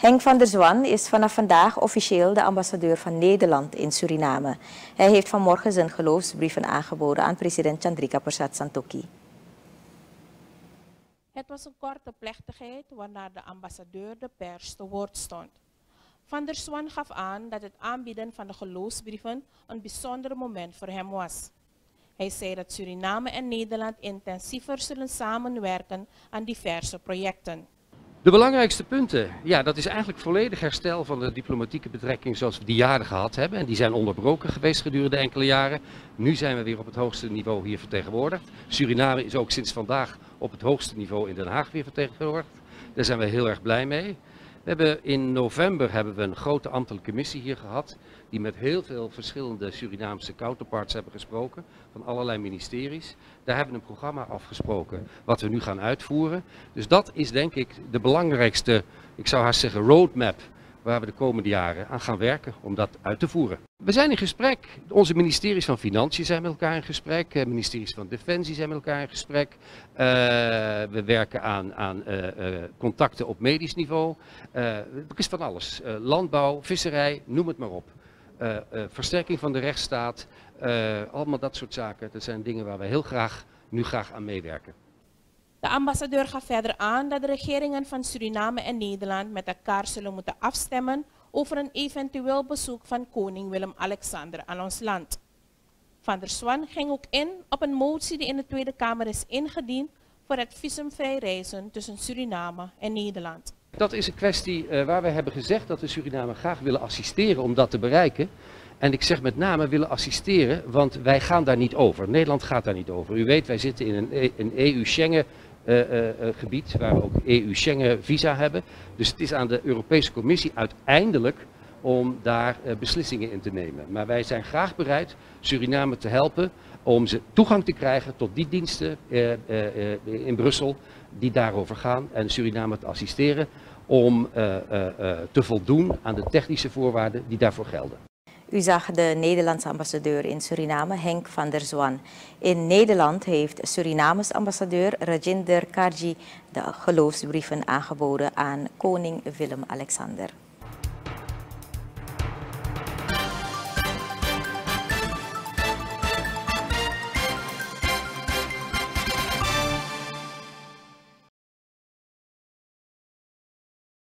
Henk van der Zwan is vanaf vandaag officieel de ambassadeur van Nederland in Suriname. Hij heeft vanmorgen zijn geloofsbrieven aangeboden aan president Chandrika Persat Santokhi. Het was een korte plechtigheid waarna de ambassadeur de pers te woord stond. Van der Zwan gaf aan dat het aanbieden van de geloofsbrieven een bijzonder moment voor hem was. Hij zei dat Suriname en Nederland intensiever zullen samenwerken aan diverse projecten. De belangrijkste punten, ja, dat is eigenlijk volledig herstel van de diplomatieke betrekkingen zoals we die jaren gehad hebben. En die zijn onderbroken geweest gedurende enkele jaren. Nu zijn we weer op het hoogste niveau hier vertegenwoordigd. Suriname is ook sinds vandaag op het hoogste niveau in Den Haag weer vertegenwoordigd. Daar zijn we heel erg blij mee. We hebben in november hebben we een grote ambtelijke missie hier gehad, die met heel veel verschillende Surinaamse counterparts hebben gesproken, van allerlei ministeries. Daar hebben we een programma afgesproken wat we nu gaan uitvoeren. Dus dat is denk ik de belangrijkste, ik zou haast zeggen, roadmap waar we de komende jaren aan gaan werken om dat uit te voeren. We zijn in gesprek. Onze ministeries van Financiën zijn met elkaar in gesprek. Eh, ministeries van Defensie zijn met elkaar in gesprek. Uh, we werken aan, aan uh, contacten op medisch niveau. er is van alles. landbouw, visserij, noem het maar op. versterking van de rechtsstaat. allemaal dat soort zaken. Dat zijn dingen waar we heel graag nu graag aan meewerken. De ambassadeur gaf verder aan dat de regeringen van Suriname en Nederland met elkaar zullen moeten afstemmen over een eventueel bezoek van koning Willem-Alexander aan ons land. Van der Swan ging ook in op een motie die in de Tweede Kamer is ingediend voor het visumvrij reizen tussen Suriname en Nederland. Dat is een kwestie uh, waar we hebben gezegd dat we Suriname graag willen assisteren om dat te bereiken. En ik zeg met name willen assisteren, want wij gaan daar niet over. Nederland gaat daar niet over. U weet, wij zitten in een, een EU-Schengen gebied, waar we ook EU-Schengen-visa hebben. Dus het is aan de Europese Commissie uiteindelijk om daar beslissingen in te nemen. Maar wij zijn graag bereid Suriname te helpen om ze toegang te krijgen tot die diensten in Brussel die daarover gaan en Suriname te assisteren om te voldoen aan de technische voorwaarden die daarvoor gelden. U zag de Nederlandse ambassadeur in Suriname, Henk van der Zwan. In Nederland heeft Surinames ambassadeur Rajinder Karji de geloofsbrieven aangeboden aan koning Willem-Alexander.